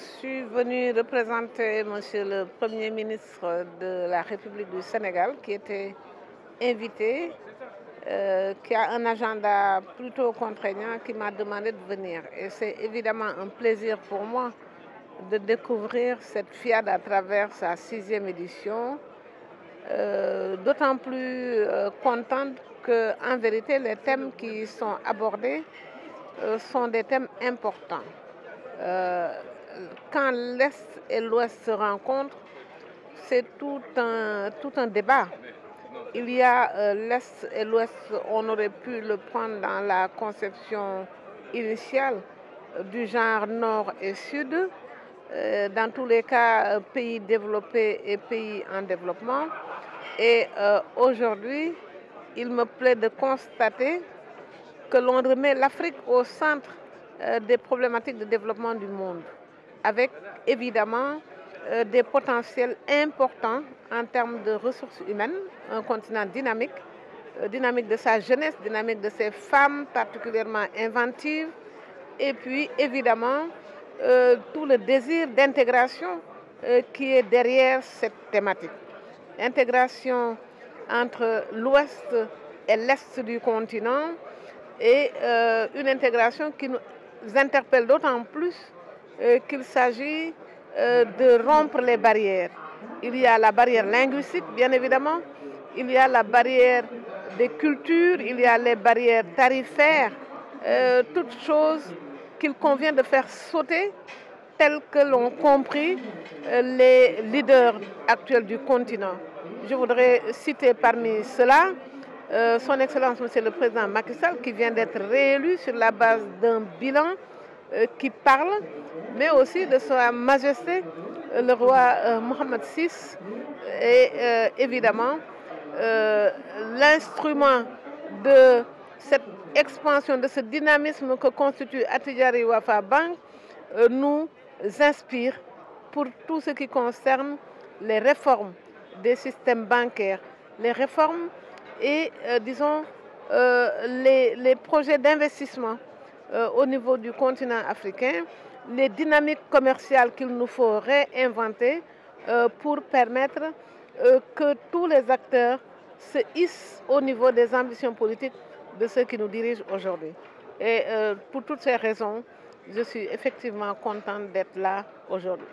Je suis venue représenter Monsieur le Premier ministre de la République du Sénégal qui était invité, euh, qui a un agenda plutôt contraignant, qui m'a demandé de venir. Et c'est évidemment un plaisir pour moi de découvrir cette FIAD à travers sa sixième édition. Euh, D'autant plus euh, contente qu'en vérité, les thèmes qui sont abordés euh, sont des thèmes importants. Quand l'Est et l'Ouest se rencontrent, c'est tout un, tout un débat. Il y a euh, l'Est et l'Ouest, on aurait pu le prendre dans la conception initiale euh, du genre Nord et Sud. Euh, dans tous les cas, pays développés et pays en développement. Et aujourd'hui, il me plaît de constater que l'on remet l'Afrique au centre des problématiques de développement du monde, avec évidemment euh, des potentiels importants en termes de ressources humaines, un continent dynamique, euh, dynamique de sa jeunesse, dynamique de ses femmes particulièrement inventives, et puis évidemment euh, tout le désir d'intégration qui est derrière cette thématique. Intégration entre l'ouest et l'est du continent et une intégration qui nous interpelle d'autant plus qu'il s'agit euh, de rompre les barrières. Il y a la barrière linguistique, bien évidemment, il y a la barrière des cultures, il y a les barrières tarifaires, euh, toutes choses qu'il convient de faire sauter telles que l'ont compris euh, les leaders actuels du continent. Je voudrais citer parmi cela euh, son Excellence Monsieur le Président Macky Sall qui vient d'être réélu sur la base d'un bilan euh, qui parle, mais aussi de Sa Majesté euh, le roi euh, Mohamed VI et euh, évidemment euh, l'instrument de cette expansion, de ce dynamisme que constitue Attijari Wafa Bank euh, nous inspire pour tout ce qui concerne les réformes des systèmes bancaires, les réformes et, euh, disons, euh, les, projets d'investissement euh, au niveau du continent africain, les dynamiques commerciales qu'il nous faut réinventer euh, pour permettre euh, que tous les acteurs se hissent au niveau des ambitions politiques de ceux qui nous dirigent aujourd'hui. Et euh, pour toutes ces raisons, je suis effectivement contente d'être là aujourd'hui.